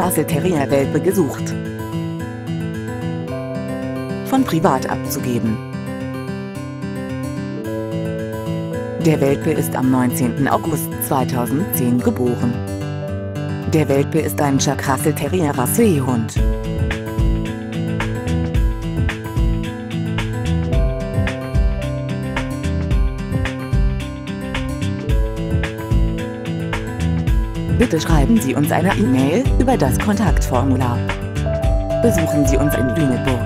Russell Terrier Welpe gesucht. Von privat abzugeben. Der Welpe ist am 19. August 2010 geboren. Der Welpe ist ein Russell Terrier Rassehund. Bitte schreiben Sie uns eine E-Mail über das Kontaktformular. Besuchen Sie uns in Lüneburg.